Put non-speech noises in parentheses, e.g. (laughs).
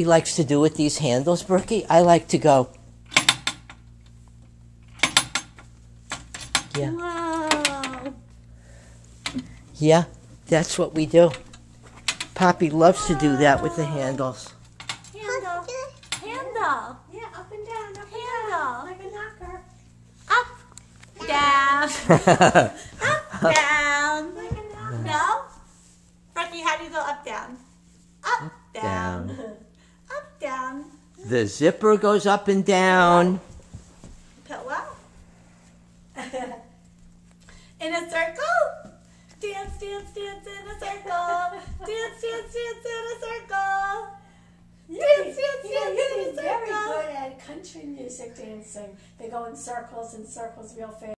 He likes to do with these handles, Brookie. I like to go. Yeah. Wow. Yeah, that's what we do. Poppy loves to do that with the handles. Handle. Handle. Yeah, up and down, up Handle. and down, like a knocker. Up. Down. (laughs) up. Down. Like a knocker. No? Rocky, how do you go up, down? The zipper goes up and down. Pillow. (laughs) in a circle. Dance, dance, dance in a circle. Dance, dance, dance in a circle. Dance, dance, You know, dance you'd in a be very good at country music dancing. They go in circles and circles real fast.